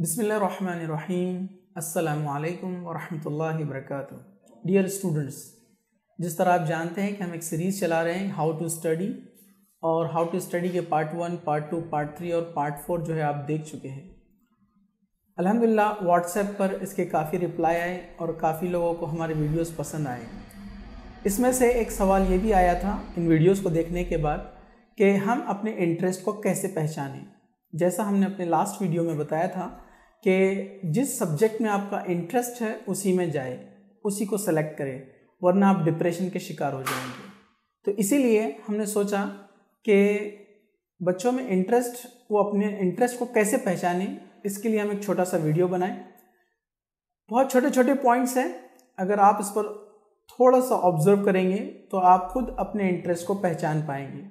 बिसमीम असलकम वरहमल वरक डियर स्टूडेंट्स जिस तरह आप जानते हैं कि हम एक सीरीज़ चला रहे हैं हाउ टू स्टडी और हाउ टू स्टडी के part one part two part three और पार्ट फोर जो है आप देख चुके हैं। अल्हम्दुलिल्लाह व्हाट्सएप पर इसके काफ़ी रिप्लाई आए और काफ़ी लोगों को हमारे वीडियोस पसंद आए। इसमें से एक सवाल ये भी आया था, इन वीडियोस को देखने के बाद, कि हम अपने इंटरेस्ट को कैसे पहचानें? जैसा हमने अपने लास्ट वीडियो में बताया था कि जिस सब्जेक्ट में आपका इंटरेस्ट है, उसी में जाए, उसी को सेलेक्ट करें, वरना आप डिप्रेशन के शिकार हो जाएँगे। तो इसीलिए हमने सोचा कि बच्चों में इंटरेस्ट वो अपने इंटरेस्ट को कैसे पहचाने, इसके लिए हम एक छोटा सा वीडियो बनाएँ। बहुत छोटे छोटे पॉइंट्स हैं। अगर आप इस पर थोड़ा सा ऑब्ज़र्व करेंगे तो आप खुद अपने इंटरेस्ट को पहचान पाएँगे।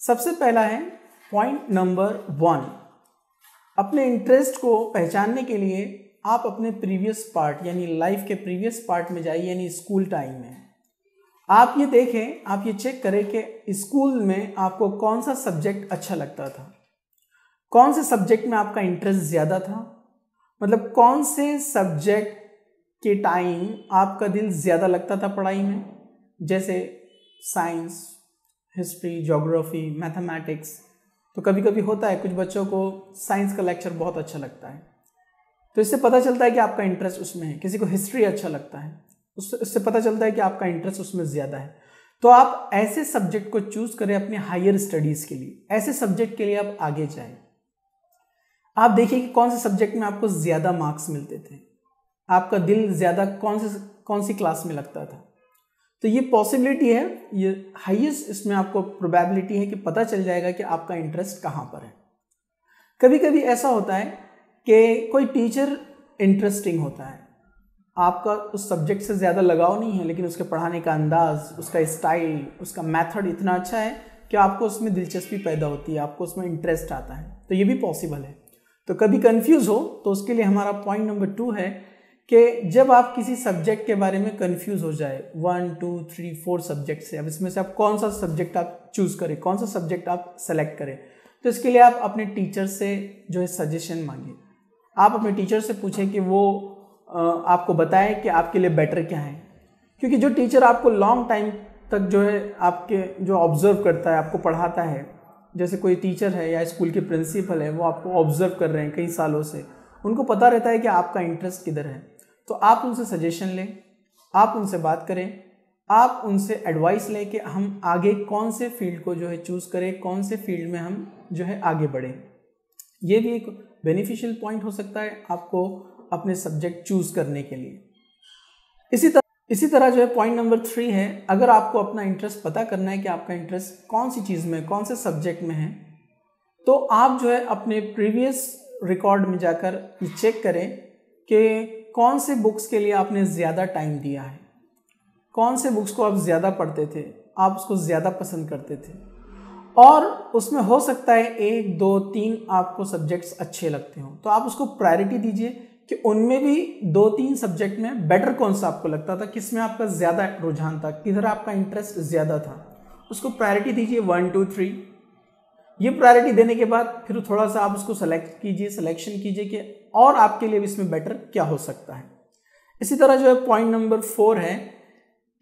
सबसे पहला है पॉइंट नंबर वन अपने इंटरेस्ट को पहचानने के लिए आप अपने प्रीवियस पार्ट यानी लाइफ के प्रीवियस पार्ट में जाइए, यानी स्कूल टाइम में। आप ये देखें, आप ये चेक करें कि स्कूल में आपको कौन सा सब्जेक्ट अच्छा लगता था। कौन से सब्जेक्ट में आपका इंटरेस्ट ज़्यादा था? मतलब कौन से सब्जेक्ट के टाइम आपका दिल ज़्यादा लगता था पढ़ाई में? जैसे साइंस हिस्ट्री जोग्राफी मैथमेटिक्स तो कभी कभी होता है, कुछ बच्चों को साइंस का लेक्चर बहुत अच्छा लगता है। तो इससे पता चलता है कि आपका इंटरेस्ट उसमें है, किसी को हिस्ट्री अच्छा लगता है उससे पता चलता है कि आपका इंटरेस्ट उसमें ज़्यादा है। तो आप ऐसे सब्जेक्ट को चूज़ करें अपने हायर स्टडीज़ के लिए, ऐसे सब्जेक्ट के लिए आप आगे जाएँ। आप देखिए कि कौन से सब्जेक्ट में आपको ज़्यादा मार्क्स मिलते थे, आपका दिल ज़्यादा कौन से, कौन सी क्लास में लगता था। तो ये पॉसिबिलिटी है, ये हाईएस्ट इसमें आपको प्रोबेबिलिटी है कि पता चल जाएगा कि आपका इंटरेस्ट कहाँ पर है। कभी कभी ऐसा होता है कि कोई टीचर इंटरेस्टिंग होता है। आपका उस सब्जेक्ट से ज़्यादा लगाव नहीं है, लेकिन उसके पढ़ाने का अंदाज, उसका स्टाइल उसका मेथड इतना अच्छा है कि आपको उसमें दिलचस्पी पैदा होती है, आपको उसमें इंटरेस्ट आता है। तो ये भी पॉसिबल है। तो कभी कंफ्यूज हो तो उसके लिए हमारा पॉइंट नंबर टू है कि जब आप किसी सब्जेक्ट के बारे में कंफ्यूज हो जाए one two three four subject से, अब इसमें से आप कौन सा सब्जेक्ट आप चूज़ करें, कौन सा सब्जेक्ट आप सेलेक्ट करें तो इसके लिए आप अपने टीचर से जो है सजेशन मांगे आप अपने टीचर से पूछें कि वो आपको बताएँ कि आपके लिए बेटर क्या है। क्योंकि जो टीचर आपको लॉन्ग टाइम तक जो है आपके, जो ऑब्ज़र्व करता है, आपको पढ़ाता है, जैसे कोई टीचर है या स्कूल के प्रिंसिपल है, वो आपको ऑब्ज़र्व कर रहे हैं कई सालों से उनको पता रहता है कि आपका इंटरेस्ट किधर है। तो आप उनसे सजेशन लें, आप उनसे बात करें, आप उनसे एडवाइस लें कि हम आगे कौन से फ़ील्ड को जो है चूज़ करें, कौन से फ़ील्ड में हम जो है आगे बढ़ें। ये भी एक बेनिफिशियल पॉइंट हो सकता है आपको अपने सब्जेक्ट चूज़ करने के लिए। इसी तरह इसी तरह जो है पॉइंट नंबर थ्री है, अगर आपको अपना इंटरेस्ट पता करना है कि आपका इंटरेस्ट कौन सी चीज़ में कौन से सब्जेक्ट में है तो आप जो है अपने प्रीवियस रिकॉर्ड में जाकर चेक करें कि कौन से बुक्स के लिए आपने ज़्यादा टाइम दिया है। कौन से बुक्स को आप ज़्यादा पढ़ते थे? आप उसको ज़्यादा पसंद करते थे। और उसमें हो सकता है एक, दो, तीन आपको सब्जेक्ट्स अच्छे लगते हों। तो आप उसको प्रायोरिटी दीजिए कि उनमें भी दो, तीन सब्जेक्ट में बेटर कौन सा आपको लगता था? किसमें आपका ज़्यादा रुझान था? किधर आपका इंटरेस्ट ज़्यादा था? उसको प्रायोरिटी दीजिए वन टू थ्री ये प्रायोरिटी देने के बाद फिर थोड़ा सा आप उसको सेलेक्ट कीजिए सिलेक्शन कीजिए कि और आपके लिए इसमें बेटर क्या हो सकता है। इसी तरह जो है पॉइंट नंबर फोर है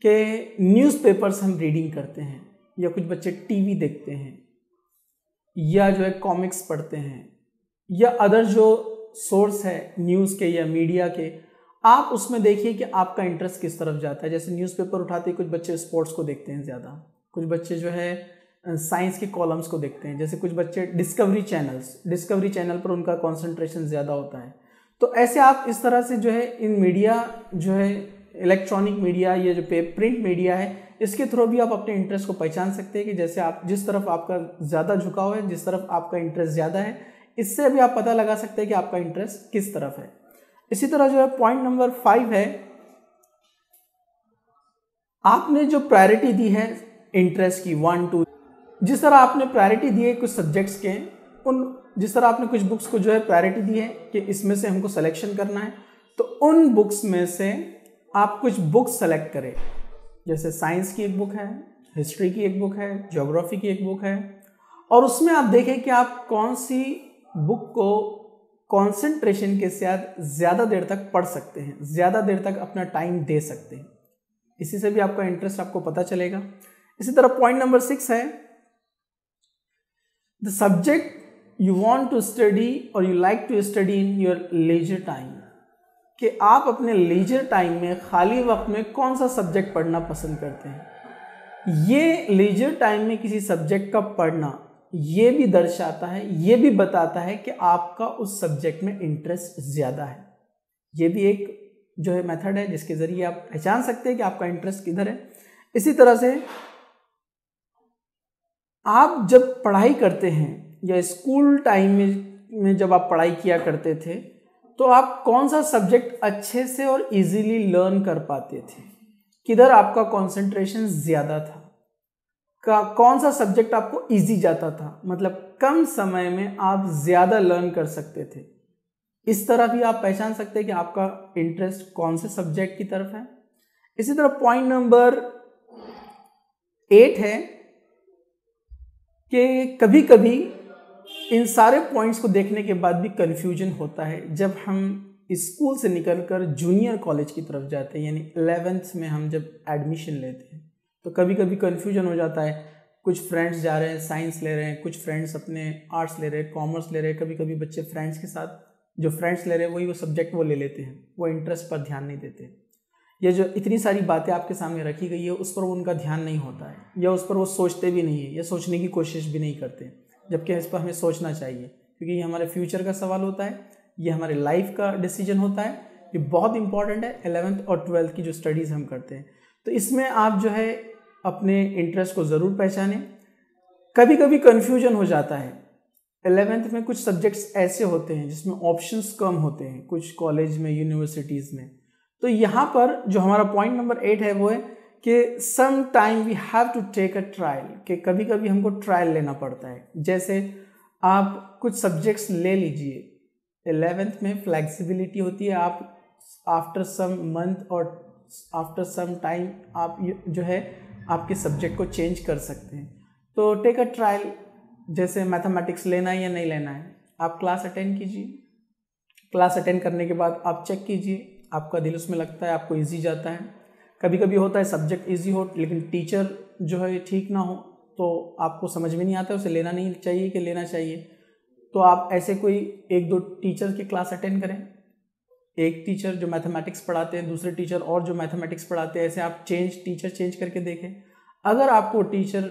कि न्यूज़पेपर्स हम रीडिंग करते हैं या कुछ बच्चे टीवी देखते हैं या जो है कॉमिक्स पढ़ते हैं या अदर जो सोर्स है न्यूज़ के या मीडिया के, आप उसमें देखिए कि आपका इंटरेस्ट किस तरफ़ जाता है। जैसे न्यूज़पेपर उठाते कुछ बच्चे स्पोर्ट्स को देखते हैं ज़्यादा। कुछ बच्चे जो है साइंस के कॉलम्स को देखते हैं। जैसे कुछ बच्चे डिस्कवरी चैनल्स डिस्कवरी चैनल पर उनका कॉन्सेंट्रेशन ज़्यादा होता है। तो ऐसे आप इस तरह से जो है, इन मीडिया जो है इलेक्ट्रॉनिक मीडिया या जो प्रिंट मीडिया है, इसके थ्रू भी आप अपने इंटरेस्ट को पहचान सकते हैं कि जैसे आप, जिस तरफ़ आपका ज़्यादा झुकाव है, जिस तरफ़ आपका इंटरेस्ट ज़्यादा है, इससे भी आप पता लगा सकते हैं कि आपका इंटरेस्ट किस तरफ़ है। इसी तरह जो है पॉइंट नंबर फाइव है, आपने जो प्रायोरिटी दी है इंटरेस्ट की वन टू जिस तरह आपने प्रायोरिटी दी है कुछ सब्जेक्ट्स के, उन, जिस तरह आपने कुछ बुक्स को जो है प्रायोरिटी दी है कि इसमें से हमको सिलेक्शन करना है तो उन बुक्स में से आप कुछ बुक्स सेलेक्ट करें। जैसे साइंस की एक बुक है हिस्ट्री की एक बुक है ज्योग्राफी की एक बुक है, और उसमें आप देखें कि आप कौन सी बुक को कंसंट्रेशन के साथ ज़्यादा देर तक पढ़ सकते हैं, ज़्यादा देर तक अपना टाइम दे सकते हैं। इसी से भी आपका इंटरेस्ट आपको पता चलेगा। इसी तरह पॉइंट नंबर सिक्स है the subject you want to study और you like to study in your leisure time कि आप अपने लेजर टाइम में खाली वक्त में कौन सा सब्जेक्ट पढ़ना पसंद करते हैं? ये लेजर टाइम में किसी सब्जेक्ट का पढ़ना, ये भी दर्शाता है, ये भी बताता है कि आपका उस सब्जेक्ट में इंटरेस्ट ज़्यादा है। ये भी एक जो है मेथड है, जिसके ज़रिए आप पहचान सकते हैं कि आपका इंटरेस्ट किधर है। इसी तरह से आप जब पढ़ाई करते हैं या स्कूल टाइम में में जब आप पढ़ाई किया करते थे तो आप कौन सा सब्जेक्ट अच्छे से और इजीली लर्न कर पाते थे? किधर आपका कंसंट्रेशन ज़्यादा था? का, कौन सा सब्जेक्ट आपको इजी जाता था? मतलब कम समय में आप ज़्यादा लर्न कर सकते थे। इस तरह भी आप पहचान सकते हैं कि आपका इंटरेस्ट कौन से सब्जेक्ट की तरफ़ है। इसी तरह पॉइंट नंबर एट है। कि कभी कभी इन सारे पॉइंट्स को देखने के बाद भी कन्फ्यूज़न होता है। जब हम स्कूल से निकलकर जूनियर कॉलेज की तरफ़ जाते हैं, यानी एलेवेंथ में हम जब एडमिशन लेते हैं तो कभी कभी कन्फ्यूज़न हो जाता है। कुछ फ्रेंड्स जा रहे हैं साइंस ले रहे हैं, कुछ फ्रेंड्स अपने आर्ट्स ले रहे हैं कॉमर्स ले रहे हैं। कभी कभी बच्चे फ्रेंड्स के साथ, जो फ्रेंड्स ले रहे हैं, वही वो सब्जेक्ट वो ले लेते हैं, वो इंटरेस्ट पर ध्यान नहीं देते। ये जो इतनी सारी बातें आपके सामने रखी गई है, उस पर वो उनका ध्यान नहीं होता है, या उस पर वो सोचते भी नहीं है, या सोचने की कोशिश भी नहीं करते जबकि इस पर हमें सोचना चाहिए, क्योंकि ये हमारे फ्यूचर का सवाल होता है, ये हमारे लाइफ का डिसीज़न होता है, ये बहुत इंपॉर्टेंट है एलेवेंथ और ट्वेल्थ की जो स्टडीज़ हम करते हैं। तो इसमें आप जो है अपने इंटरेस्ट को ज़रूर पहचानें। कभी कभी कन्फ्यूज़न हो जाता है। एलेवेंथ में कुछ सब्जेक्ट्स ऐसे होते हैं जिसमें ऑप्शंस कम होते हैं, कुछ कॉलेज में यूनिवर्सिटीज़ में। तो यहाँ पर जो हमारा पॉइंट नंबर एट है वो है कि some time we have to take a trial कि कभी कभी हमको ट्रायल लेना पड़ता है। जैसे आप कुछ सब्जेक्ट्स ले लीजिए। एलेवेंथ में फ्लेक्सिबिलिटी होती है, आप आफ्टर सम मंथ और आफ्टर सम टाइम आप जो है आपके सब्जेक्ट को चेंज कर सकते हैं। तो टेक अ ट्रायल जैसे मैथमेटिक्स लेना है या नहीं लेना है, आप क्लास अटेंड कीजिए। क्लास अटेंड करने के बाद आप चेक कीजिए। आपका दिल उसमें लगता है, आपको ईजी जाता है। कभी कभी होता है सब्जेक्ट ईजी हो, लेकिन टीचर जो है, ठीक ना हो तो आपको समझ में नहीं आता, उसे लेना नहीं चाहिए कि लेना चाहिए। तो आप ऐसे कोई एक दो टीचर की क्लास अटेंड करें। एक टीचर जो मैथमेटिक्स पढ़ाते हैं, दूसरे टीचर और जो मैथमेटिक्स पढ़ाते हैं, ऐसे आप चेंज टीचर चेंज करके देखें। अगर आपको टीचर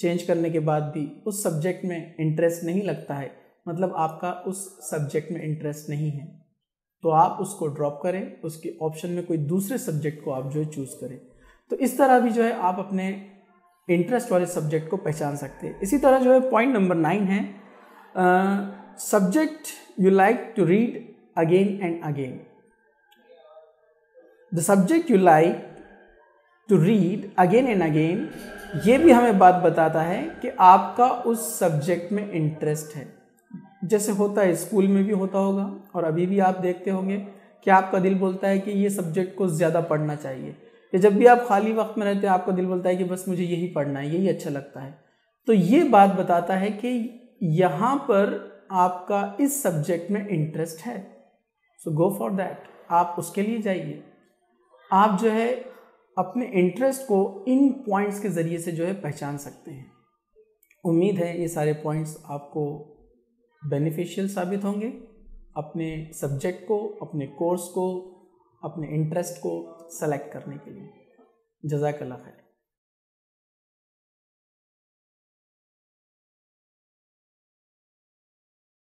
चेंज करने के बाद भी उस सब्जेक्ट में इंटरेस्ट नहीं लगता है मतलब आपका उस सब्जेक्ट में इंटरेस्ट नहीं है। तो आप उसको ड्रॉप करें, उसके ऑप्शन में कोई दूसरे सब्जेक्ट को आप जो है चूज़ करें। तो इस तरह भी जो है आप अपने इंटरेस्ट वाले सब्जेक्ट को पहचान सकते हैं। इसी तरह जो है पॉइंट नंबर नाइन है subject you like to read again and again the subject you like to read again and again ये भी हमें बात बताता है कि आपका उस सब्जेक्ट में इंटरेस्ट है। जैसे होता है, स्कूल में भी होता होगा और अभी भी आप देखते होंगे कि आपका दिल बोलता है कि ये सब्जेक्ट को ज़्यादा पढ़ना चाहिए। या जब भी आप खाली वक्त में रहते हैं, आपका दिल बोलता है कि बस मुझे यही पढ़ना है, यही अच्छा लगता है। तो ये बात बताता है कि यहाँ पर आपका इस सब्जेक्ट में इंटरेस्ट है। सो गो फॉर दैट आप उसके लिए जाइए। आप जो है, अपने इंटरेस्ट को इन पॉइंट्स के ज़रिए से जो है, पहचान सकते हैं। उम्मीद है ये सारे पॉइंट्स आपको बेनिफिशियल साबित होंगे। अपने सब्जेक्ट को, अपने कोर्स को, अपने इंटरेस्ट को सेलेक्ट करने के लिए। जजाकला खैर।